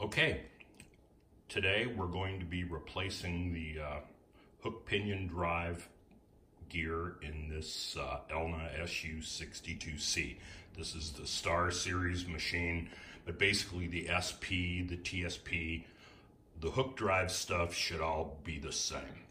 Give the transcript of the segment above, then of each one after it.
Okay, today we're going to be replacing the uh, hook pinion drive gear in this uh, Elna SU62C. This is the Star Series machine, but basically the SP, the TSP, the hook drive stuff should all be the same.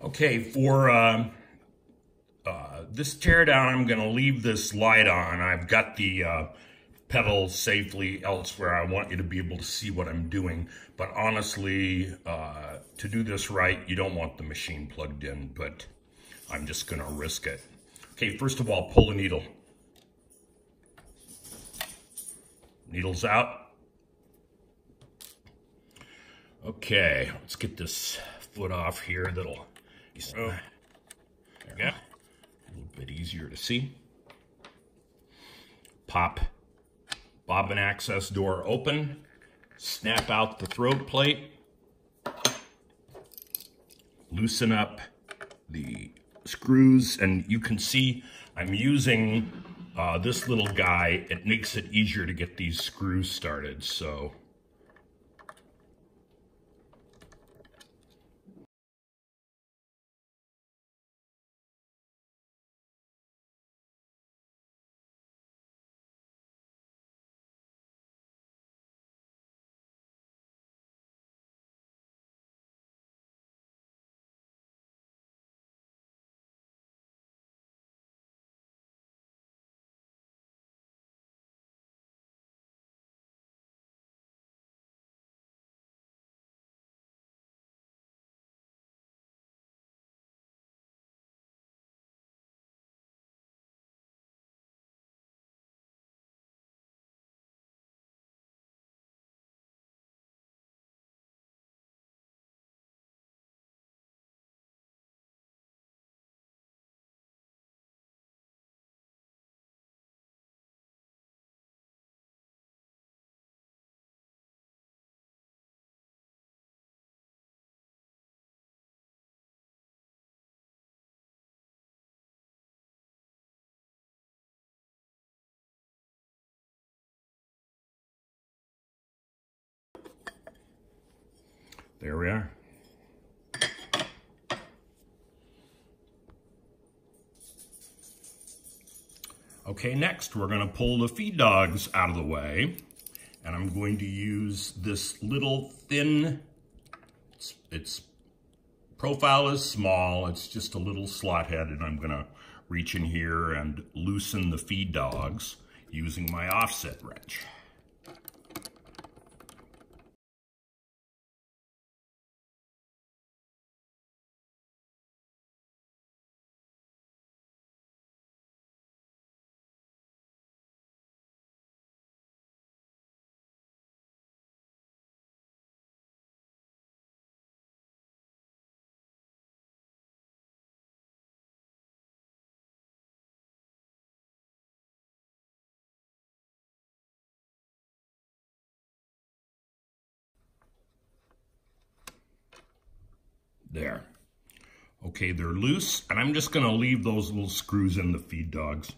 Okay, for uh, uh, this teardown, I'm going to leave this light on. I've got the uh, pedal safely elsewhere. I want you to be able to see what I'm doing. But honestly, uh, to do this right, you don't want the machine plugged in, but I'm just going to risk it. Okay, first of all, pull the needle. Needle's out. Okay, let's get this foot off here that'll Oh, there we go. A little bit easier to see. Pop bobbin access door open. Snap out the throat plate. Loosen up the screws and you can see I'm using uh, this little guy. It makes it easier to get these screws started. So There we are. Okay, next we're gonna pull the feed dogs out of the way and I'm going to use this little thin, it's, its profile is small, it's just a little slot head and I'm gonna reach in here and loosen the feed dogs using my offset wrench. There. Okay, they're loose, and I'm just gonna leave those little screws in the feed dogs.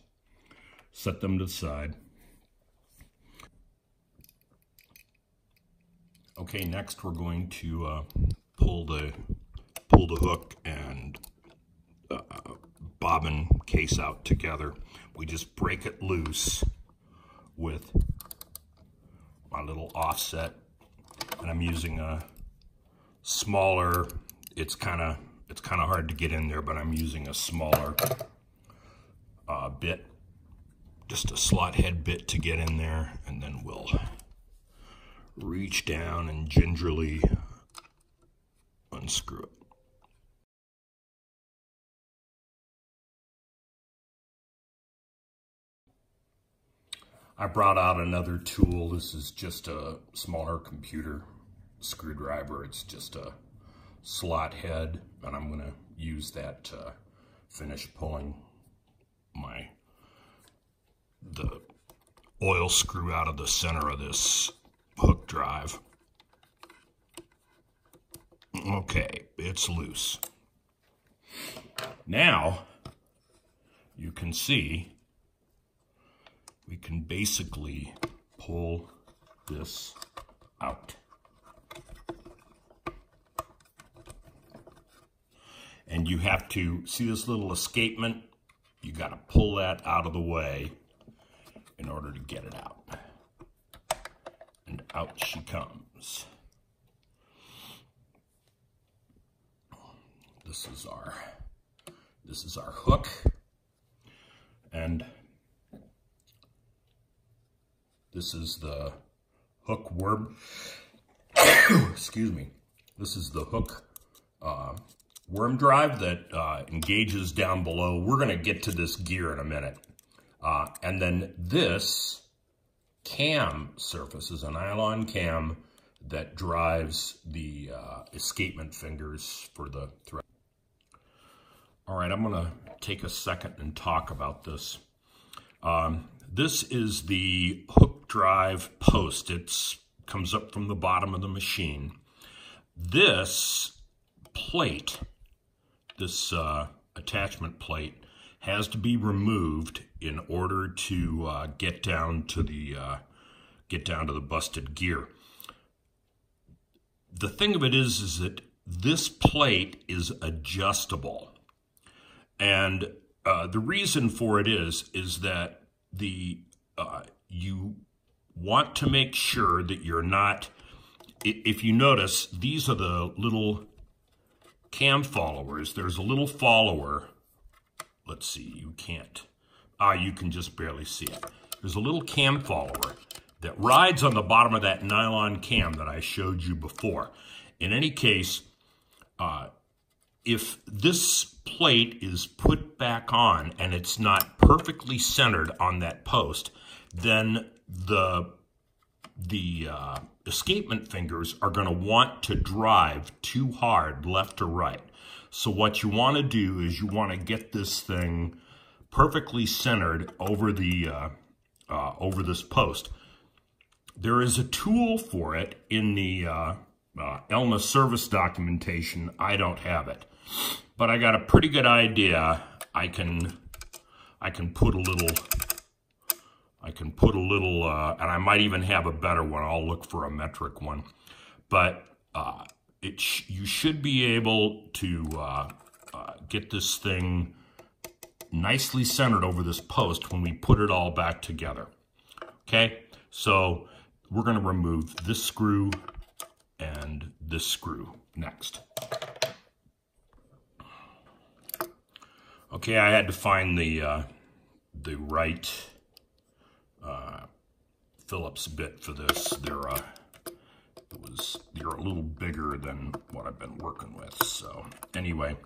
Set them to the side. Okay, next we're going to uh, pull the pull the hook and uh, bobbin case out together. We just break it loose with my little offset, and I'm using a smaller it's kind of it's kind of hard to get in there, but I'm using a smaller uh, bit, just a slot head bit to get in there, and then we'll reach down and gingerly unscrew it. I brought out another tool. This is just a smaller computer screwdriver. It's just a slot head, and I'm going to use that to finish pulling my the oil screw out of the center of this hook drive. Okay, it's loose. Now, you can see we can basically pull this out. And you have to, see this little escapement? You got to pull that out of the way in order to get it out. And out she comes. This is our, this is our hook. And this is the hook worm, excuse me. This is the hook uh, worm drive that uh, engages down below. We're gonna get to this gear in a minute. Uh, and then this cam surface is a nylon cam that drives the uh, escapement fingers for the thread. All right, I'm gonna take a second and talk about this. Um, this is the hook drive post. It comes up from the bottom of the machine. This plate, this uh, attachment plate, has to be removed in order to uh, get down to the uh, get down to the busted gear. The thing of it is, is that this plate is adjustable. And uh, the reason for it is, is that the uh, you want to make sure that you're not, if you notice, these are the little cam followers. There's a little follower. Let's see, you can't. Ah, you can just barely see it. There's a little cam follower that rides on the bottom of that nylon cam that I showed you before. In any case, uh, if this plate is put back on and it's not perfectly centered on that post, then the, the uh, escapement fingers are going to want to drive too hard left to right. So what you want to do is you want to get this thing perfectly centered over the uh, uh, over this post. There is a tool for it in the uh, uh Elna service documentation. I don't have it but I got a pretty good idea. I can, I can put a little, I can put a little, uh, and I might even have a better one. I'll look for a metric one, but uh, it sh you should be able to uh, uh, get this thing nicely centered over this post when we put it all back together. Okay, so we're going to remove this screw and this screw next. Okay, I had to find the uh, the right Phillips bit for this. They're uh, it was they're a little bigger than what I've been working with. So anyway.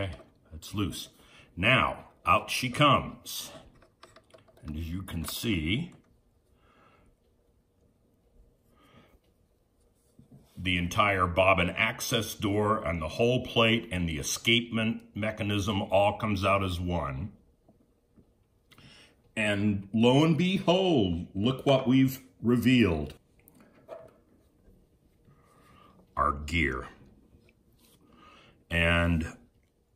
Okay, it's loose. Now, out she comes. And as you can see, the entire bobbin access door and the whole plate and the escapement mechanism all comes out as one. And lo and behold, look what we've revealed. Our gear. And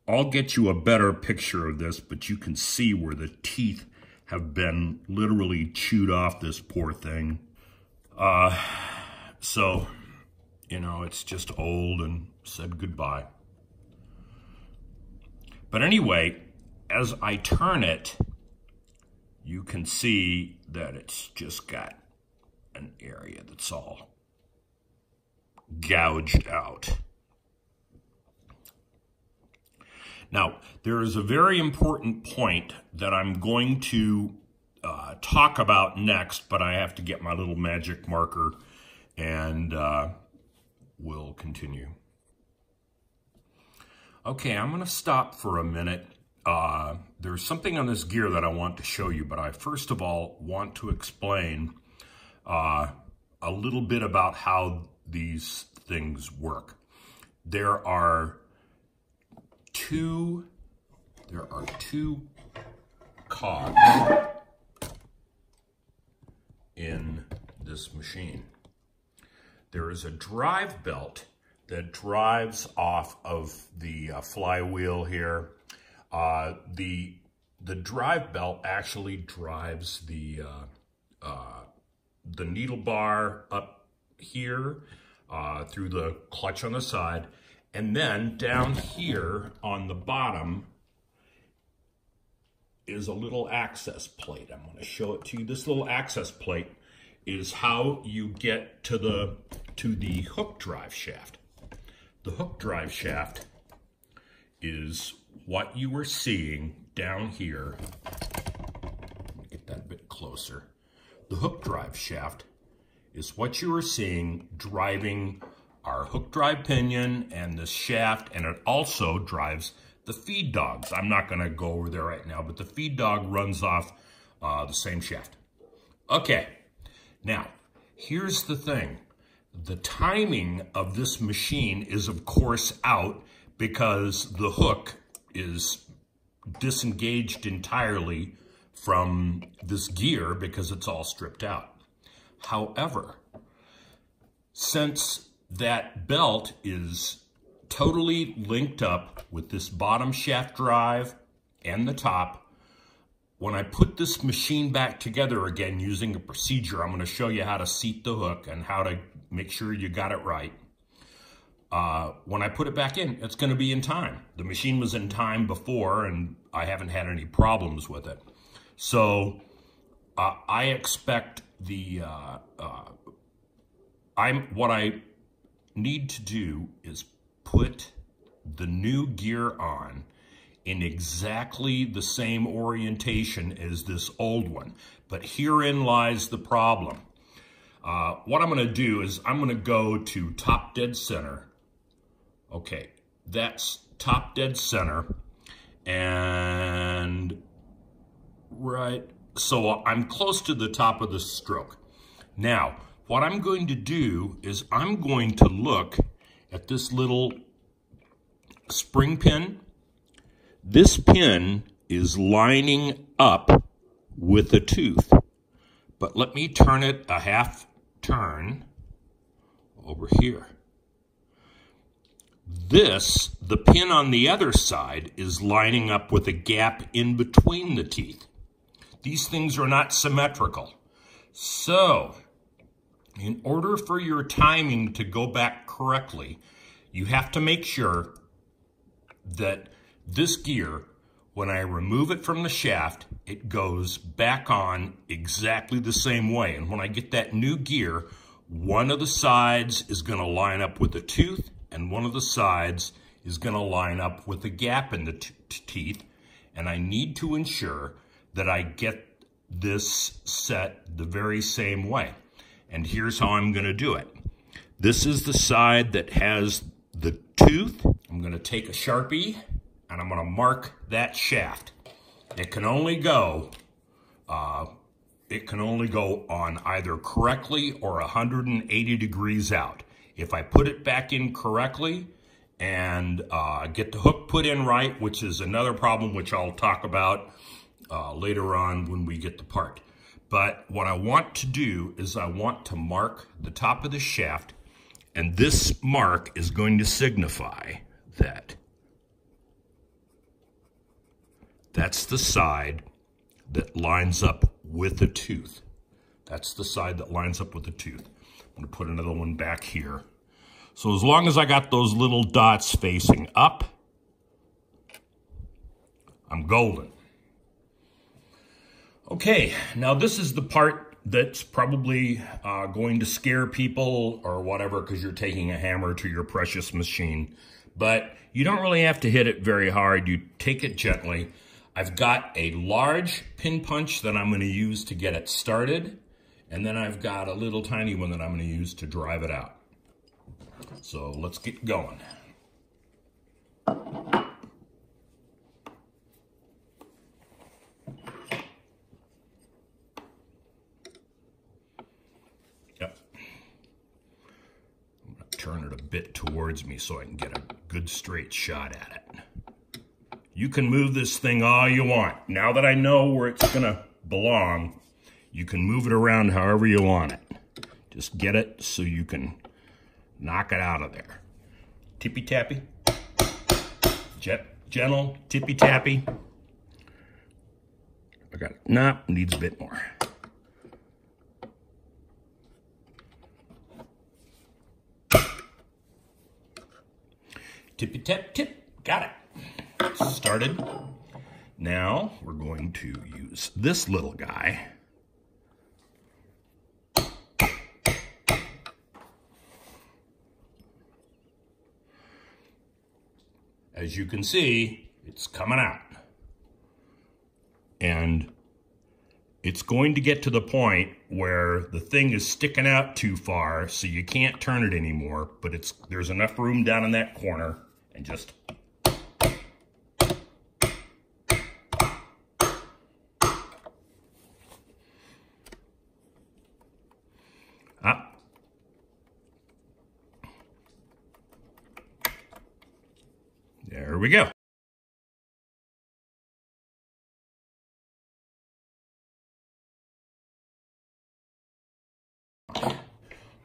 I'll get you a better picture of this, but you can see where the teeth have been literally chewed off this poor thing. Uh, so, you know, it's just old and said goodbye. But anyway, as I turn it, you can see that it's just got an area that's all gouged out. Now, there is a very important point that I'm going to uh, talk about next, but I have to get my little magic marker and uh, we'll continue. Okay, I'm going to stop for a minute. Uh, there's something on this gear that I want to show you, but I first of all want to explain uh, a little bit about how these things work. There are two, there are two cogs in this machine. There is a drive belt that drives off of the uh, flywheel here. Uh, the the drive belt actually drives the uh, uh the needle bar up here uh, through the clutch on the side. And then down here on the bottom is a little access plate. I'm going to show it to you. This little access plate is how you get to the to the hook drive shaft. The hook drive shaft is what you were seeing down here. Get that a bit closer. The hook drive shaft is what you are seeing driving our hook drive pinion and the shaft, and it also drives the feed dogs. I'm not going to go over there right now, but the feed dog runs off uh, the same shaft. Okay, now, here's the thing. The timing of this machine is, of course, out because the hook is disengaged entirely from this gear because it's all stripped out. However, since that belt is totally linked up with this bottom shaft drive and the top, when I put this machine back together again using a procedure, I'm going to show you how to seat the hook and how to make sure you got it right. Uh, when I put it back in, it's going to be in time. The machine was in time before, and I haven't had any problems with it. So uh, I expect the, uh, uh, I'm, what I need to do is put the new gear on in exactly the same orientation as this old one. But herein lies the problem. Uh, what I'm going to do is I'm going to go to top dead center. Okay, that's top dead center. And right so I'm close to the top of the stroke. Now, what I'm going to do is I'm going to look at this little spring pin. This pin is lining up with the tooth. But let me turn it a half turn over here. This, the pin on the other side, is lining up with a gap in between the teeth. These things are not symmetrical. So, in order for your timing to go back correctly, you have to make sure that this gear, when I remove it from the shaft, it goes back on exactly the same way. And when I get that new gear, one of the sides is going to line up with the tooth, and one of the sides is going to line up with the gap in the teeth. And I need to ensure that I get this set the very same way. And here's how I'm going to do it. This is the side that has the tooth. I'm going to take a Sharpie and I'm going to mark that shaft. It can only go, uh, it can only go on either correctly or 180 degrees out. If I put it back in correctly and uh, get the hook put in right, which is another problem which I'll talk about uh, later on when we get the part. But what I want to do is I want to mark the top of the shaft, and this mark is going to signify that that's the side that lines up with the tooth. That's the side that lines up with the tooth. I'm going to put another one back here. So as long as I got those little dots facing up, I'm golden. Okay, now this is the part that's probably uh, going to scare people or whatever because you're taking a hammer to your precious machine. but you don't really have to hit it very hard. You take it gently. I've got a large pin punch that I'm gonna use to get it started, and then I've got a little tiny one that I'm gonna use to drive it out. So let's get going. turn it a bit towards me so I can get a good straight shot at it. You can move this thing all you want. Now that I know where it's gonna belong, you can move it around however you want it. Just get it so you can knock it out of there. Tippy tappy, Jet, gentle, tippy tappy. I got it. Nah, needs a bit more. Tippy tap tip, got it. Started. Now we're going to use this little guy. As you can see, it's coming out. And it's going to get to the point where the thing is sticking out too far so you can't turn it anymore, but it's there's enough room down in that corner and just up. There we go.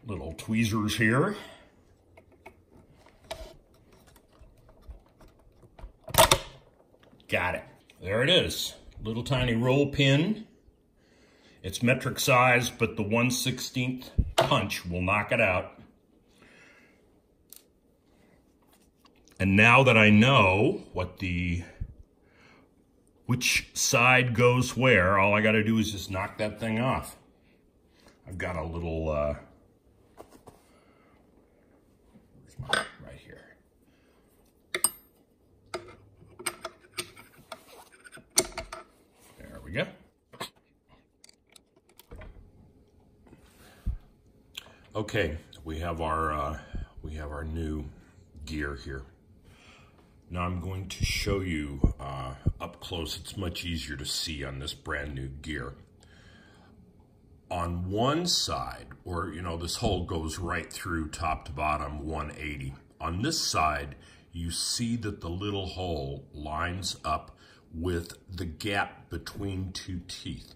Little tweezers here. Got it. There it is. Little tiny roll pin. It's metric size, but the 1 16th punch will knock it out. And now that I know what the which side goes where, all I got to do is just knock that thing off. I've got a little uh, we go. Okay, we have our uh, we have our new gear here. Now I'm going to show you uh, up close. It's much easier to see on this brand new gear. On one side, or you know, this hole goes right through top to bottom 180. On this side, you see that the little hole lines up with the gap between two teeth.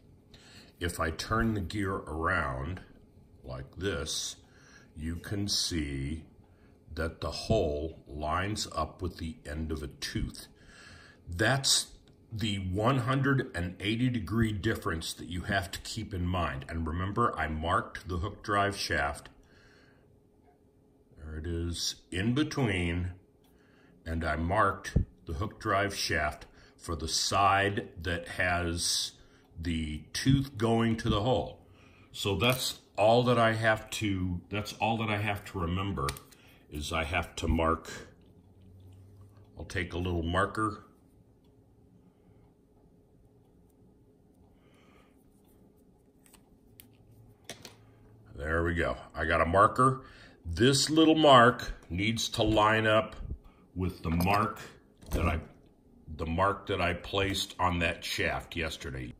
If I turn the gear around like this, you can see that the hole lines up with the end of a tooth. That's the 180 degree difference that you have to keep in mind. And remember, I marked the hook drive shaft. There it is in between, and I marked the hook drive shaft for the side that has the tooth going to the hole. So that's all that I have to, that's all that I have to remember is I have to mark, I'll take a little marker There we go. I got a marker. This little mark needs to line up with the mark that I the mark that I placed on that shaft yesterday.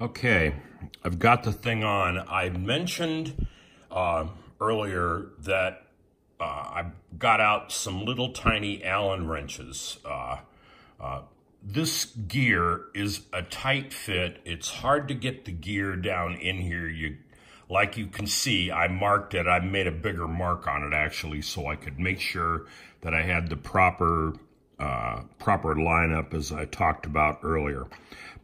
Okay, I've got the thing on. I mentioned uh, earlier that uh, I got out some little tiny Allen wrenches. Uh, uh, this gear is a tight fit. It's hard to get the gear down in here. You like you can see, I marked it. I made a bigger mark on it actually so I could make sure that I had the proper uh, proper lineup as I talked about earlier.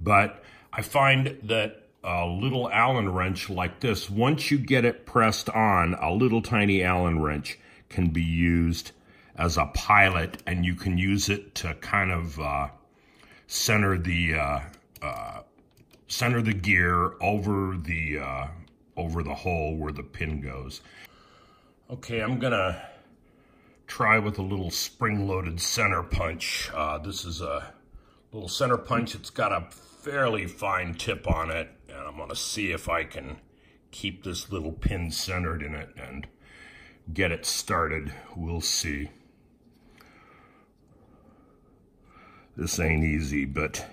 But I find that a little Allen wrench like this, once you get it pressed on, a little tiny Allen wrench can be used as a pilot and you can use it to kind of uh, center the uh, uh center the gear over the uh, over the hole where the pin goes. Okay, I'm gonna try with a little spring-loaded center punch. Uh, this is a little center punch. It's got a fairly fine tip on it, and I'm gonna see if I can keep this little pin centered in it and get it started. We'll see. This ain't easy, but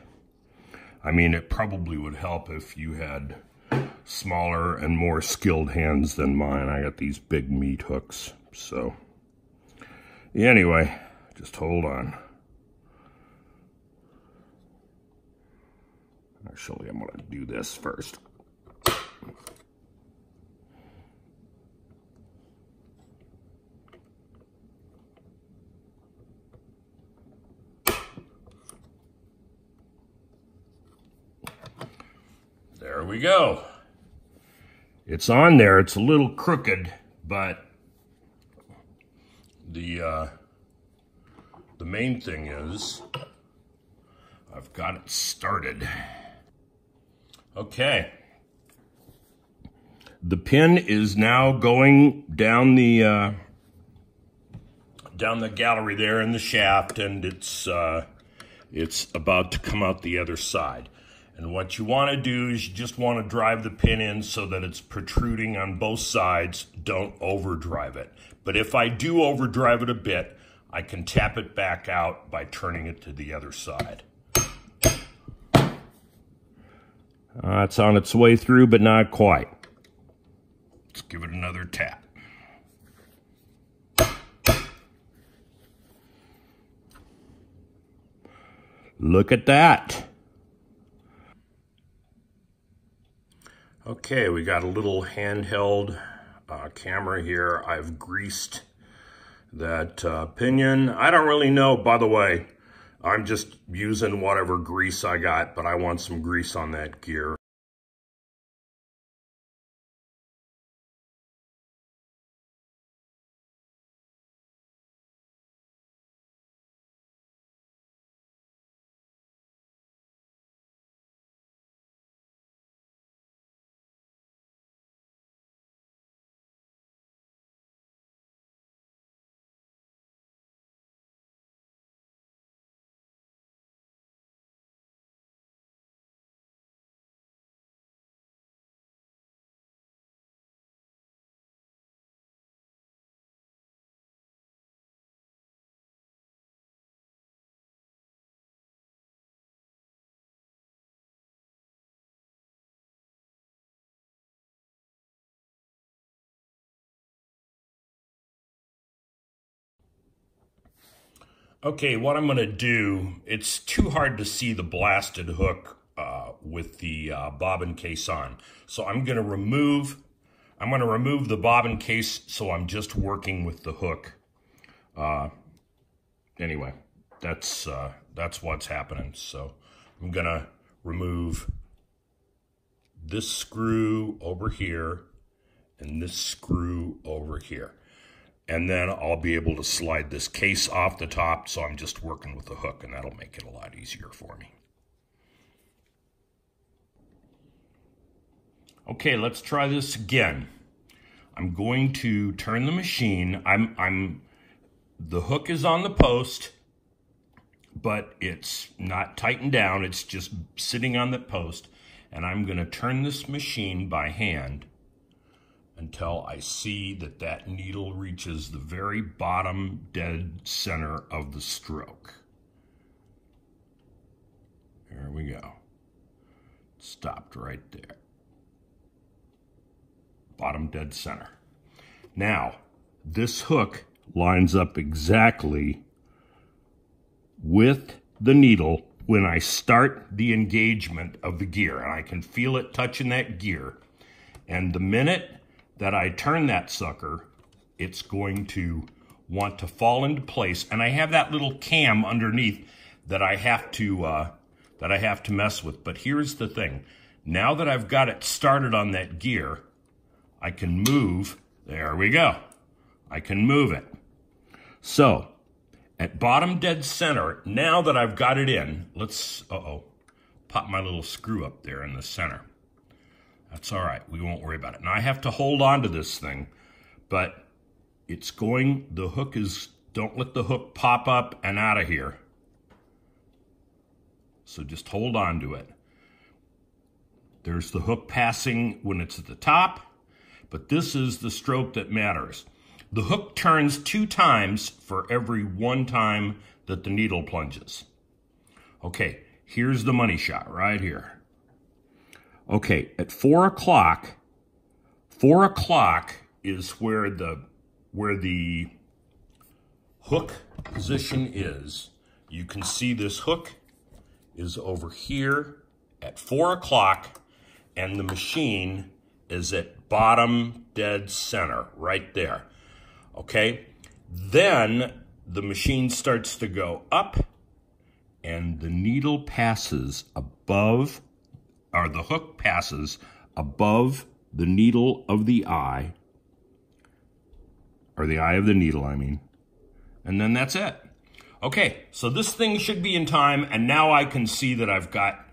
I mean, it probably would help if you had smaller and more skilled hands than mine. I got these big meat hooks, so anyway, just hold on. Actually, I'm gonna do this first. We go. It's on there. It's a little crooked, but the uh, the main thing is I've got it started. Okay. The pin is now going down the uh, down the gallery there in the shaft, and it's uh, it's about to come out the other side. And what you want to do is you just want to drive the pin in so that it's protruding on both sides. Don't overdrive it. But if I do overdrive it a bit, I can tap it back out by turning it to the other side. Uh, it's on its way through, but not quite. Let's give it another tap. Look at that. Okay, we got a little handheld uh, camera here. I've greased that uh, pinion. I don't really know, by the way, I'm just using whatever grease I got, but I want some grease on that gear. Okay, what I'm going to do, it's too hard to see the blasted hook uh, with the uh, bobbin case on. So I'm going to remove, I'm going to remove the bobbin case so I'm just working with the hook. Uh, anyway, that's, uh, that's what's happening. So I'm going to remove this screw over here and this screw over here and then I'll be able to slide this case off the top so I'm just working with the hook and that'll make it a lot easier for me. Okay, let's try this again. I'm going to turn the machine. I'm, I'm, the hook is on the post, but it's not tightened down. It's just sitting on the post. And I'm gonna turn this machine by hand until I see that that needle reaches the very bottom dead center of the stroke. There we go. Stopped right there. Bottom dead center. Now, this hook lines up exactly with the needle when I start the engagement of the gear. And I can feel it touching that gear. And the minute that I turn that sucker, it's going to want to fall into place. And I have that little cam underneath that I have to uh, that I have to mess with. But here's the thing. Now that I've got it started on that gear, I can move. There we go. I can move it. So, at bottom dead center, now that I've got it in, let's, uh-oh, pop my little screw up there in the center. That's all right. We won't worry about it. Now I have to hold on to this thing, but it's going, the hook is Don't let the hook pop up and out of here. So just hold on to it. There's the hook passing when it's at the top, but this is the stroke that matters. The hook turns two times for every one time that the needle plunges. Okay, here's the money shot right here. Okay, at four o'clock, four o'clock is where the where the hook position is. You can see this hook is over here at four o'clock and the machine is at bottom dead center right there. Okay, then the machine starts to go up and the needle passes above, or the hook passes above the needle of the eye, or the eye of the needle, I mean, and then that's it. Okay, so this thing should be in time, and now I can see that I've got,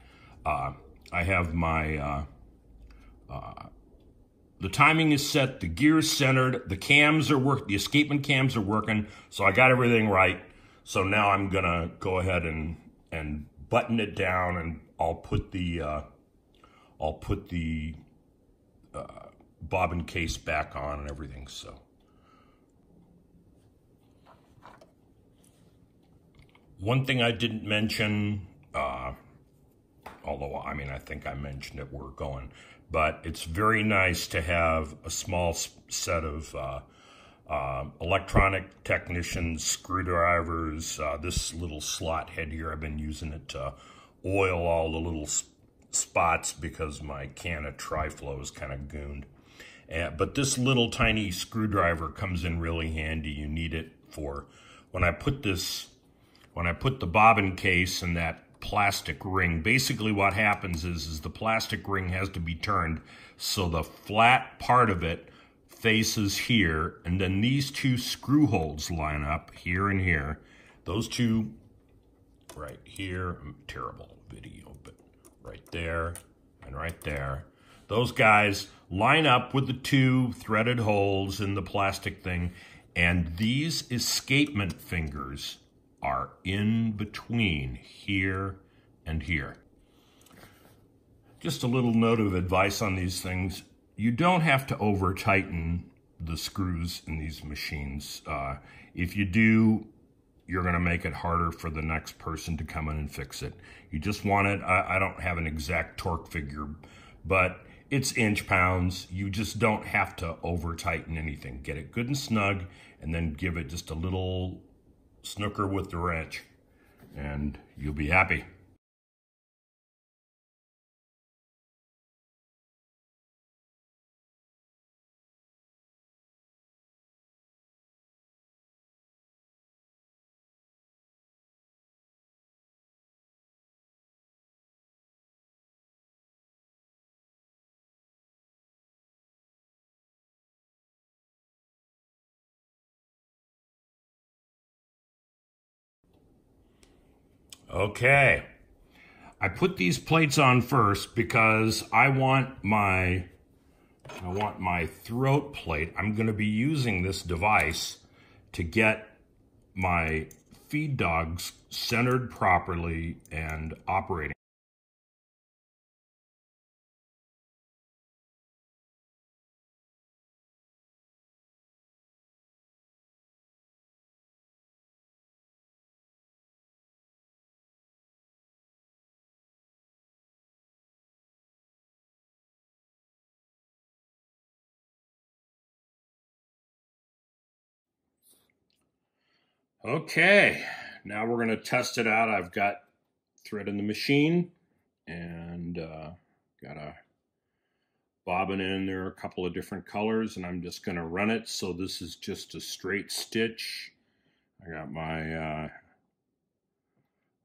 uh, I have my, uh, uh, the timing is set, the gear's centered, the cams are work, the escapement cams are working, so I got everything right. So now I'm gonna go ahead and and button it down, and I'll put the uh, I'll put the uh, bobbin case back on and everything. So. One thing I didn't mention, uh, although I mean I think I mentioned it, we're going but it's very nice to have a small set of uh, uh, electronic technicians, screwdrivers, uh, this little slot head here, I've been using it to oil all the little spots because my can of Tri-Flow is kind of gooned. Uh, but this little tiny screwdriver comes in really handy. You need it for when I put this, when I put the bobbin case and that plastic ring. Basically what happens is, is the plastic ring has to be turned so the flat part of it faces here, and then these two screw holes line up here and here. Those two right here, terrible video, but right there and right there. Those guys line up with the two threaded holes in the plastic thing, and these escapement fingers are in between here and here. Just a little note of advice on these things. You don't have to over tighten the screws in these machines. Uh, if you do, you're going to make it harder for the next person to come in and fix it. You just want it, I, I don't have an exact torque figure, but it's inch pounds. You just don't have to over tighten anything. Get it good and snug and then give it just a little snooker with the wrench and you'll be happy. Okay. I put these plates on first because I want my I want my throat plate. I'm going to be using this device to get my feed dogs centered properly and operating. Okay, now we're going to test it out. I've got thread in the machine and uh, got a bobbin in there, a couple of different colors, and I'm just going to run it. So this is just a straight stitch. I got my, uh,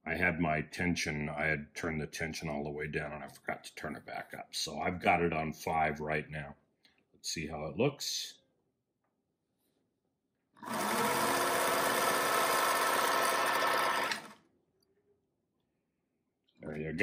I had my tension, I had turned the tension all the way down and I forgot to turn it back up. So I've got it on five right now. Let's see how it looks. There you go.